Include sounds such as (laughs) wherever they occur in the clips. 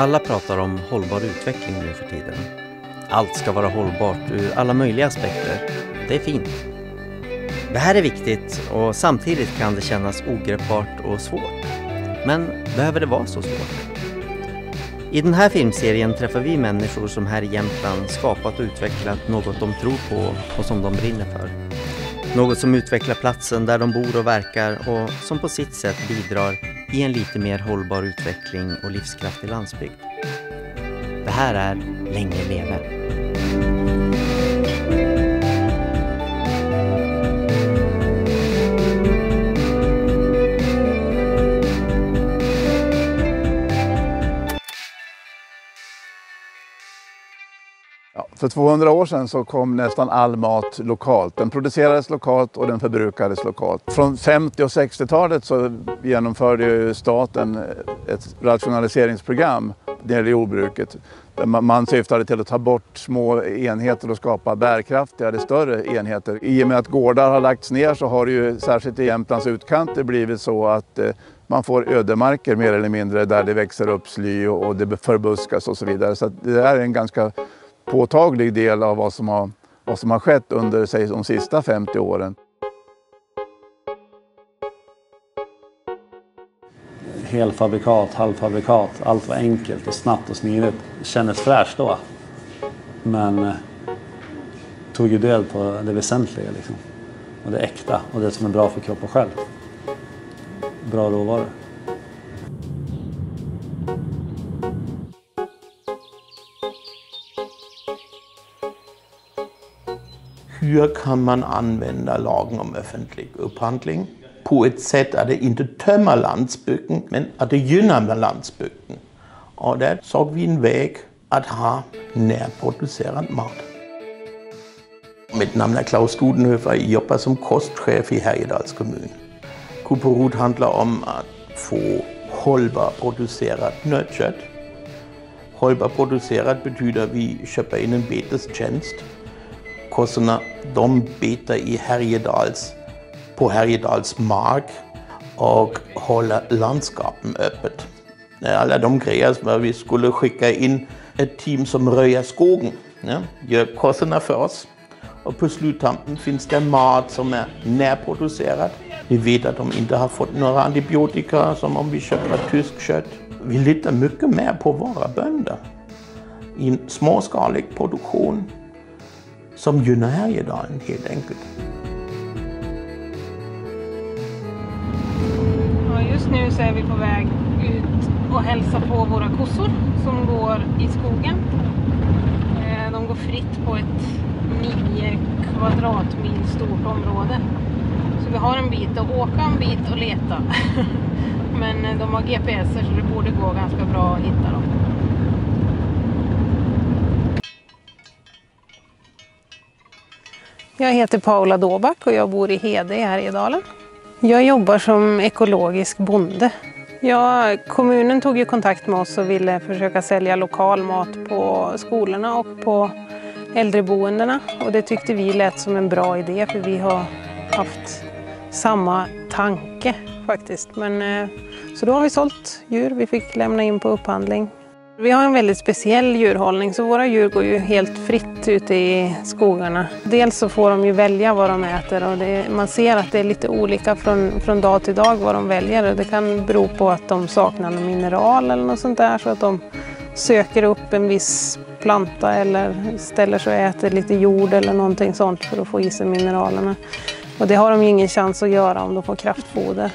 Alla pratar om hållbar utveckling nu för tiden. Allt ska vara hållbart ur alla möjliga aspekter. Det är fint. Det här är viktigt och samtidigt kan det kännas ogreppbart och svårt. Men behöver det vara så svårt? I den här filmserien träffar vi människor som här i Jämtland skapat och utvecklat något de tror på och som de brinner för. Något som utvecklar platsen där de bor och verkar och som på sitt sätt bidrar i en lite mer hållbar utveckling och livskraftig landsbygd. Det här är Länge leve! För 200 år sedan så kom nästan all mat lokalt. Den producerades lokalt och den förbrukades lokalt. Från 50 och 60-talet så genomförde ju staten ett rationaliseringsprogram när det gäller jordbruket. Man syftade till att ta bort små enheter och skapa bärkraftigare, större enheter. I och med att gårdar har lagts ner så har det ju särskilt i Jämtlands utkanter blivit så att eh, man får ödemarker mer eller mindre där det växer upp sly och det förbuskas och så vidare. Så det är en ganska påtaglig del av vad som har, vad som har skett under säg, de sista 50 åren. Helfabrikat, halvfabrikat, allt var enkelt och snabbt och smidigt. Det kändes fräscht då. Men eh, tog ju död på det väsentliga liksom. Och det äkta och det som är bra för kropp och själ. Bra råvaror. Hur kan man använda lagen om offentlig upphandling på ett sätt att det inte tömmer landsbygden, men att det gynnar landsbygden. Och där såg vi en väg att ha närproducerad mat. Mitt namn är Klaus Studenhöfer, jag jobbar som kostchef i Härjedals kommun. Kuporot handlar om att få hållbar producerat nötkött. Hållbar producerat betyder att vi köper in en betestjänst kossorna de betar i Härjedals, på Härjedals mark och håller landskapen öppet. Alla de grejer som vi skulle skicka in ett team som röjer skogen, ja, gör kossorna för oss. Och på sluttampen finns det mat som är närproducerad. Vi vet att de inte har fått några antibiotika som om vi köper tysk kött. Vi litar mycket mer på våra bönder i en småskalig produktion som gynnar Härjedalen helt enkelt. Ja, just nu så är vi på väg ut och hälsa på våra kossor som går i skogen. Eh, de går fritt på ett 9 kvadratmil stort område. Så vi har en bit att åka, en bit att leta. (laughs) Men eh, de har GPS så det borde gå ganska bra att hitta dem. Jag heter Paula Dåback och jag bor i Hede i Härjedalen. Jag jobbar som ekologisk bonde. Ja, kommunen tog ju kontakt med oss och ville försöka sälja lokal mat på skolorna och på äldreboendena. Och det tyckte vi lät som en bra idé för vi har haft samma tanke faktiskt. Men, eh, så då har vi sålt djur. Vi fick lämna in på upphandling vi har en väldigt speciell djurhållning så våra djur går ju helt fritt ute i skogarna. Dels så får de ju välja vad de äter och det, man ser att det är lite olika från, från dag till dag vad de väljer. Det kan bero på att de saknar någon mineral eller något sånt där så att de söker upp en viss planta eller ställer sig och äter lite jord eller någonting sånt för att få i sig mineralerna. Och det har de ju ingen chans att göra om de får kraftfoder.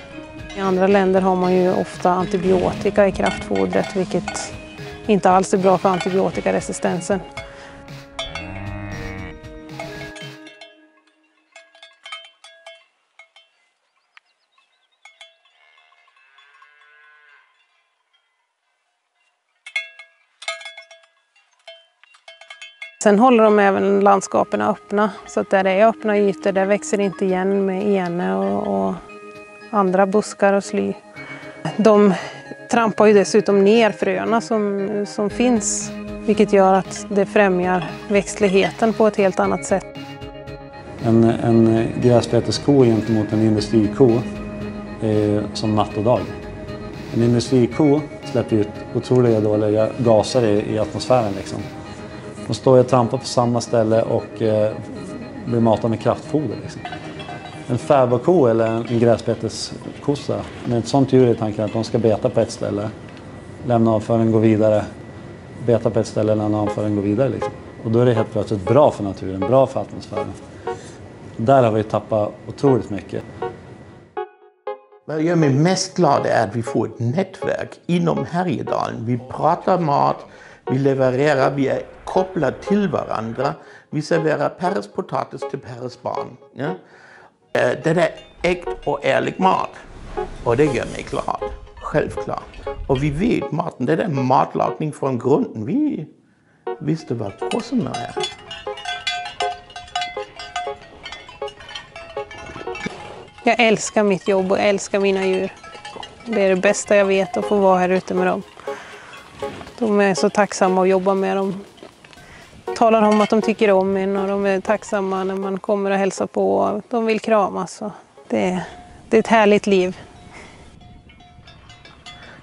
I andra länder har man ju ofta antibiotika i kraftfodret vilket inte alls är bra för antibiotikaresistensen. Sen håller de även landskapen öppna, så att där det är öppna ytor där växer det inte igen med ene och, och andra buskar och sly. De trampar ju dessutom ner fröna som, som finns, vilket gör att det främjar växtligheten på ett helt annat sätt. En, en gräsbetesko gentemot en industriko är som natt och dag. En industriko släpper ut otroliga dåliga gaser i, i atmosfären. Liksom. De står och trampar på samma ställe och eh, blir matade med kraftfoder. Liksom. En fäbodko eller en gräsbeteskossa, med ett sånt djur i tanken att de ska beta på ett ställe, lämna avföring, gå vidare, beta på ett ställe, lämna avföring, gå vidare. Liksom. Och då är det helt plötsligt bra för naturen, bra för atmosfären. Där har vi tappat otroligt mycket. Vad gör mig mest glad är att vi får ett nätverk inom Härjedalen. Vi pratar mat, vi levererar, vi är kopplade till varandra. Vi serverar Peres potatis till Peres barn. Ja? Eh, det är äkt och ärlig mat. Och det gör mig glad. Självklart. Och vi vet maten, det är matlagning från grunden. Vi visste vad kossorna är. Jag älskar mitt jobb och älskar mina djur. Det är det bästa jag vet att få vara här ute med dem. De är så tacksamma att jobba med dem. Talar om att de tycker om en och de är tacksamma när man kommer och hälsar på. De vill kramas. Det det är ett härligt liv.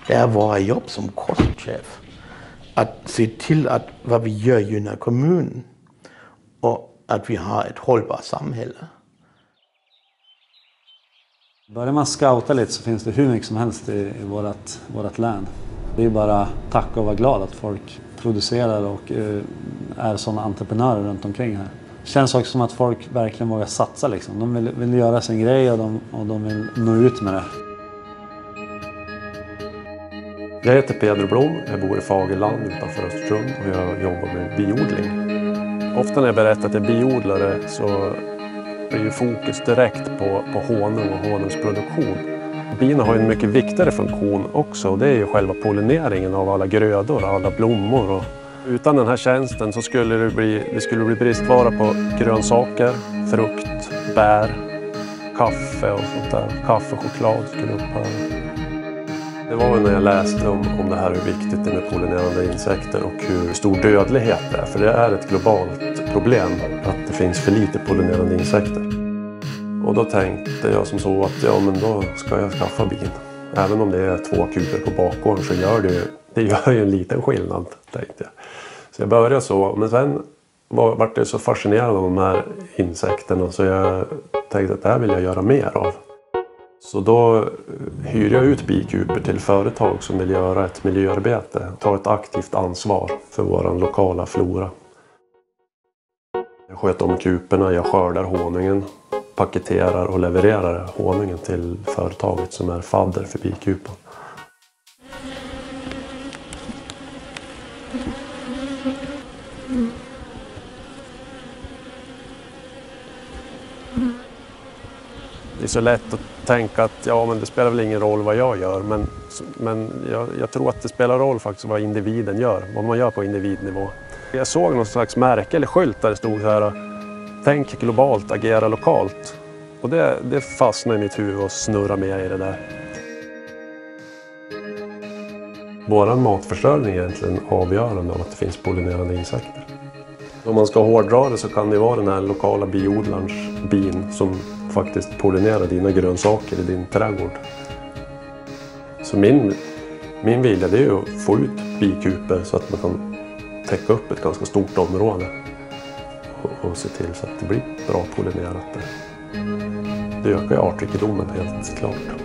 Det är våra jobb som kostchef. Att se till att vad vi gör gynnar kommunen och att vi har ett hållbart samhälle. Börjar man scouta lite så finns det hur mycket som helst i, i vårt, vårt län. Det är bara tacka och vara glad att folk producerar och uh, är sådana entreprenörer runt omkring här. Det känns också som att folk verkligen vågar satsa liksom. De vill, vill göra sin grej och de, och de vill nå ut med det. Jag heter Peder Blom, jag bor i Fagerland utanför Östersund och jag jobbar med biodling. Ofta när jag berättar att jag är biodlare så blir ju fokus direkt på, på honung och honungsproduktion. Bina har en mycket viktigare funktion också och det är ju själva pollineringen av alla grödor, alla blommor. Och utan den här tjänsten så skulle det bli, det skulle bli bristvara på grönsaker, frukt, bär, kaffe och sånt där. Kaffe och choklad skulle upphöra. Det var när jag läste om, om det här hur viktigt det är med pollinerande insekter och hur stor dödlighet det är. För det är ett globalt problem att det finns för lite pollinerande insekter. Och då tänkte jag som så att ja, men då ska jag skaffa bin. Även om det är två kuber på bakgården så gör det ju, det gör ju en liten skillnad. tänkte jag. Så jag började så. Men sen var, vart jag så fascinerad av de här insekterna så jag tänkte att det här vill jag göra mer av. Så då hyr jag ut bikuper till företag som vill göra ett miljöarbete. Ta ett aktivt ansvar för vår lokala flora. Jag sköter om kuperna, jag skördar honungen, paketerar och levererar honungen till företaget som är fadder för bikupan. Det är så lätt att tänka att ja, men det spelar väl ingen roll vad jag gör. Men, men jag, jag, tror att det spelar roll faktiskt vad individen gör, vad man gör på individnivå. Jag såg någon slags märke eller skylt där det stod så här Tänk globalt, agera lokalt. Och det, det fastnade i mitt huvud och snurrade med i det där. Vår matförsörjning är egentligen avgörande av att det finns pollinerande insekter. Om man ska hårdra det så kan det vara den här lokala biodlarens bin som faktiskt pollinerar dina grönsaker i din trädgård. Så min, min vilja det är att få ut bikuper så att man kan täcka upp ett ganska stort område och, och se till så att det blir bra pollinerat. Det ökar ju artrikedomen helt klart.